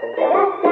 Da-da-da.